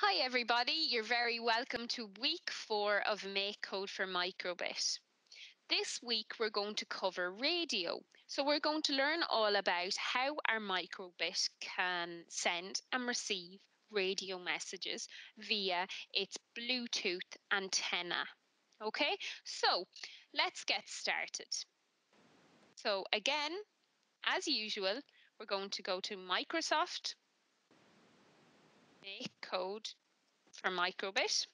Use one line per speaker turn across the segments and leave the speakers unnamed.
Hi, everybody. You're very welcome to week four of MakeCode for micro:bit. This week, we're going to cover radio. So, we're going to learn all about how our micro:bit can send and receive radio messages via its Bluetooth antenna. Okay, so let's get started. So, again, as usual, we're going to go to Microsoft code for micro:bit.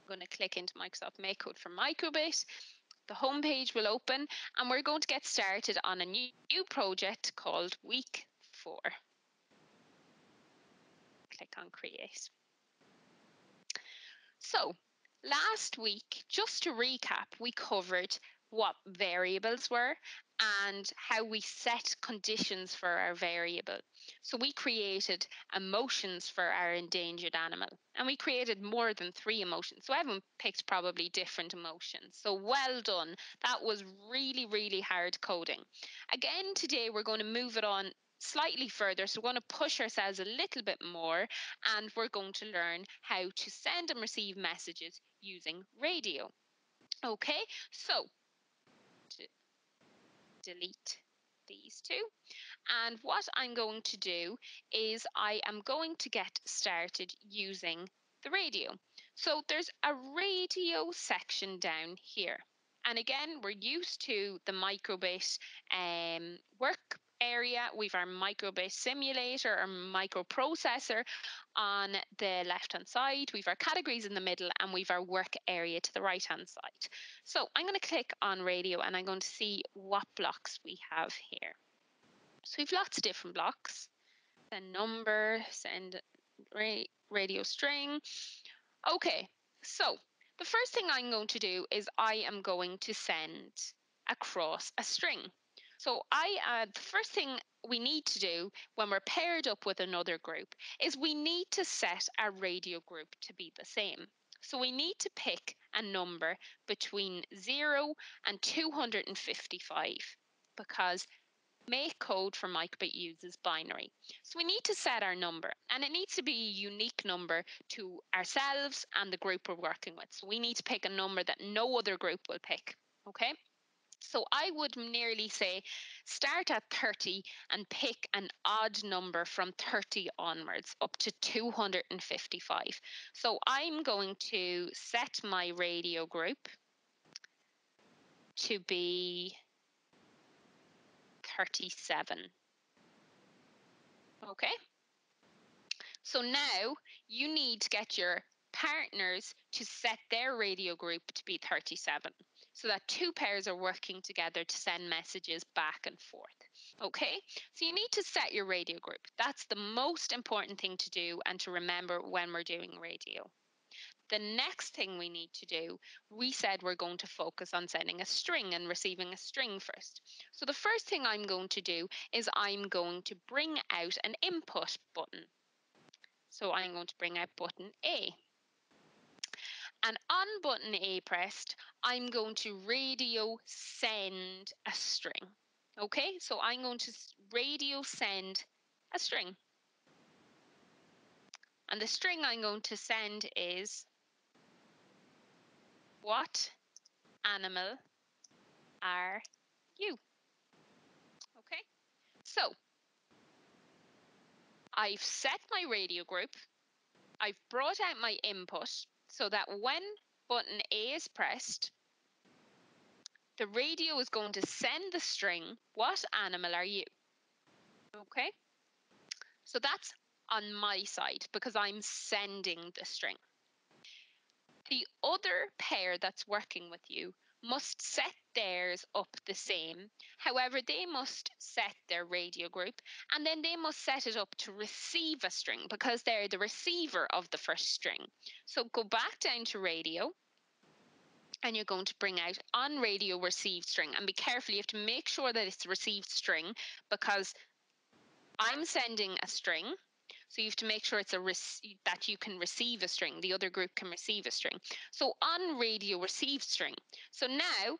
I'm going to click into Microsoft MakeCode for micro:bit. The home page will open and we're going to get started on a new, new project called Week 4. Click on Create. So, last week, just to recap, we covered what variables were and how we set conditions for our variable. So we created emotions for our endangered animal and we created more than three emotions. So everyone picked probably different emotions. So well done. That was really, really hard coding. Again, today we're going to move it on slightly further. So we're going to push ourselves a little bit more and we're going to learn how to send and receive messages using radio. Okay, so delete these two. And what I'm going to do is I am going to get started using the radio. So there's a radio section down here. And again, we're used to the micro:bit um, work area. We've our micro:bit simulator or microprocessor on the left hand side. We've our categories in the middle and we've our work area to the right hand side. So I'm going to click on radio and I'm going to see what blocks we have here. So we've lots of different blocks. Send number, send radio string. Okay, so the first thing I'm going to do is I am going to send across a string. So I uh, the first thing we need to do when we're paired up with another group is we need to set our radio group to be the same. So we need to pick a number between 0 and 255 because MakeCode for micro:bit uses binary. So we need to set our number and it needs to be a unique number to ourselves and the group we're working with. So we need to pick a number that no other group will pick. Okay. So I would nearly say start at 30 and pick an odd number from 30 onwards up to 255. So I'm going to set my radio group to be 37. Okay. So now you need to get your partners to set their radio group to be 37 so that two pairs are working together to send messages back and forth. Okay, so you need to set your radio group. That's the most important thing to do and to remember when we're doing radio. The next thing we need to do, we said we're going to focus on sending a string and receiving a string first. So the first thing I'm going to do is I'm going to bring out an input button. So I'm going to bring out button A. And on button A pressed, I'm going to radio send a string. Okay, so I'm going to radio send a string. And the string I'm going to send is what animal are you? Okay, so I've set my radio group. I've brought out my input so that when button A is pressed, the radio is going to send the string, what animal are you? Okay, so that's on my side because I'm sending the string. The other pair that's working with you must set theirs up the same. However, they must set their radio group and then they must set it up to receive a string because they're the receiver of the first string. So go back down to radio and you're going to bring out on radio received string and be careful you have to make sure that it's received string because I'm sending a string so you have to make sure it's a rec- that you can receive a string. The other group can receive a string. So on radio receive string. So now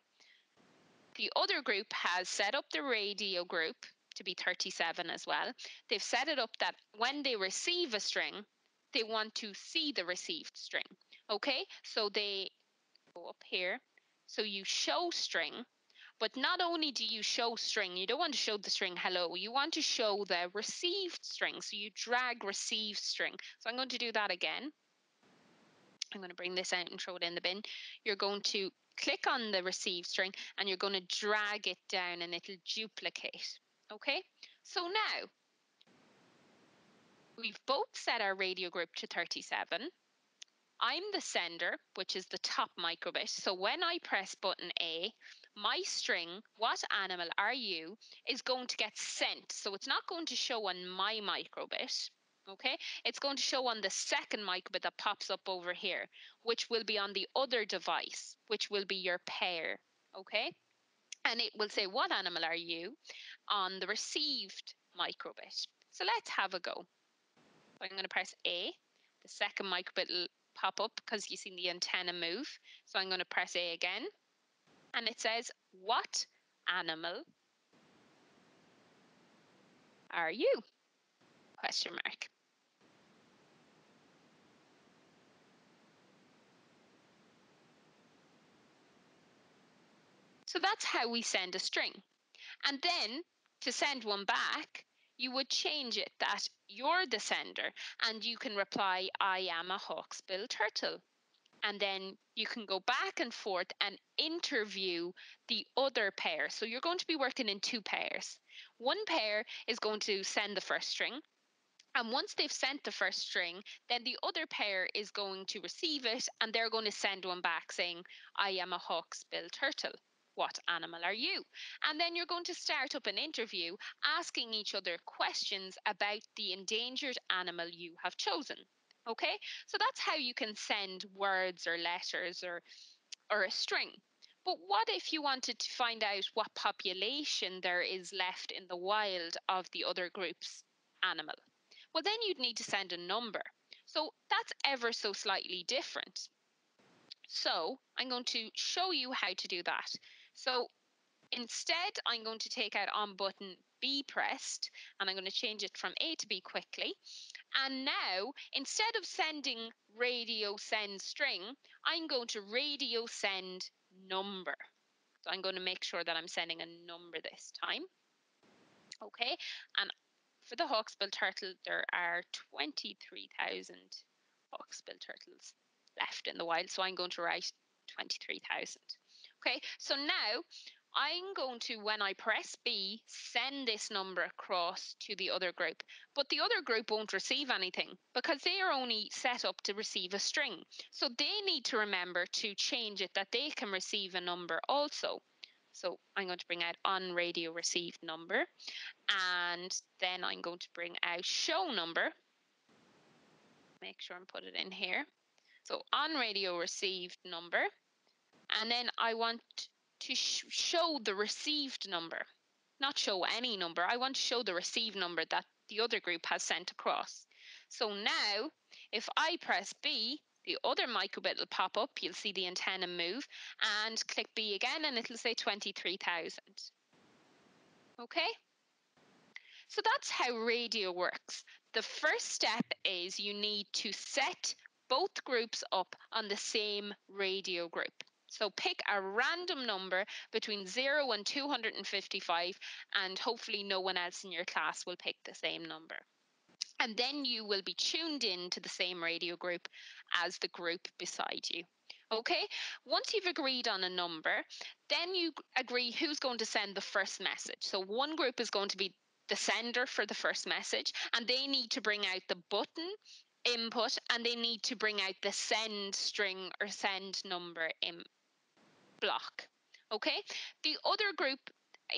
the other group has set up the radio group to be 37 as well. They've set it up that when they receive a string, they want to see the received string. Okay, so they go up here. So you show string, but not only do you show string, you don't want to show the string hello, you want to show the received string. So you drag receive string. So I'm going to do that again. I'm going to bring this out and throw it in the bin. You're going to click on the receive string and you're going to drag it down and it'll duplicate. Okay, so now we've both set our radio group to 37. I'm the sender, which is the top micro:bit. So when I press button A, my string, what animal are you, is going to get sent. So it's not going to show on my micro:bit. Okay, it's going to show on the second micro:bit that pops up over here, which will be on the other device, which will be your pair. Okay, and it will say, What animal are you on the received micro:bit? So let's have a go. I'm going to press A. The second micro:bit will pop up because you've seen the antenna move. So I'm going to press A again. And it says, What animal are you? Question mark. So that's how we send a string. And then to send one back, you would change it that you're the sender and you can reply, I am a hawksbill turtle. And then you can go back and forth and interview the other pair. So you're going to be working in two pairs. One pair is going to send the first string. And once they've sent the first string, then the other pair is going to receive it and they're going to send one back saying, I am a hawksbill turtle what animal are you? And then you're going to start up an interview asking each other questions about the endangered animal you have chosen. Okay, so that's how you can send words or letters or or a string. But what if you wanted to find out what population there is left in the wild of the other group's animal? Well, then you'd need to send a number. So that's ever so slightly different. So I'm going to show you how to do that. So instead, I'm going to take out on button B pressed and I'm going to change it from A to B quickly. And now, instead of sending radio send string, I'm going to radio send number. So I'm going to make sure that I'm sending a number this time. Okay, and for the hawksbill turtle, there are 23,000 hawksbill turtles left in the wild. So I'm going to write 23,000. Okay, so now I'm going to, when I press B, send this number across to the other group. But the other group won't receive anything because they are only set up to receive a string. So they need to remember to change it that they can receive a number also. So I'm going to bring out on radio received number. And then I'm going to bring out show number. Make sure and put it in here. So on radio received number and then I want to sh show the received number, not show any number. I want to show the received number that the other group has sent across. So now, if I press B, the other micro:bit will pop up. You'll see the antenna move and click B again and it'll say 23,000. Okay? So that's how radio works. The first step is you need to set both groups up on the same radio group. So pick a random number between 0 and 255 and hopefully no one else in your class will pick the same number. And then you will be tuned in to the same radio group as the group beside you. Okay, once you've agreed on a number, then you agree who's going to send the first message. So one group is going to be the sender for the first message, and they need to bring out the button input and they need to bring out the send string or send number in block. Okay, the other group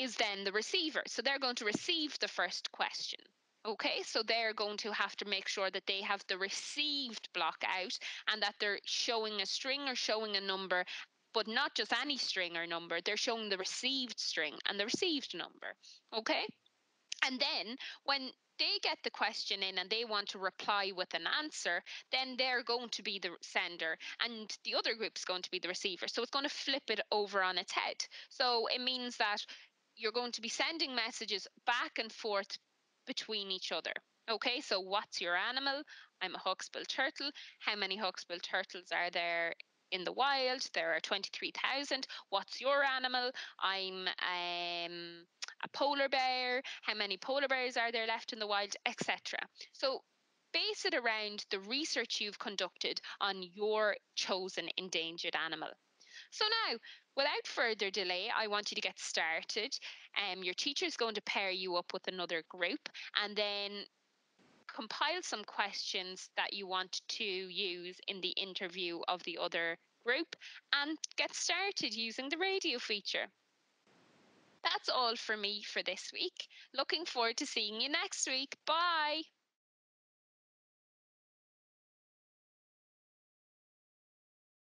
is then the receiver. So they're going to receive the first question. Okay, so they're going to have to make sure that they have the received block out and that they're showing a string or showing a number, but not just any string or number. They're showing the received string and the received number. Okay, and then when they get the question in and they want to reply with an answer, then they're going to be the sender and the other group is going to be the receiver. So it's going to flip it over on its head. So it means that you're going to be sending messages back and forth between each other. Okay, so what's your animal? I'm a hawksbill turtle. How many hawksbill turtles are there in the wild? There are 23,000. What's your animal? I'm um, a polar bear. How many polar bears are there left in the wild? Etc. So base it around the research you've conducted on your chosen endangered animal. So now, without further delay, I want you to get started. Um, your teacher is going to pair you up with another group and then compile some questions that you want to use in the interview of the other group and get started using the radio feature. That's all for me for this week. Looking forward to seeing you next week. Bye.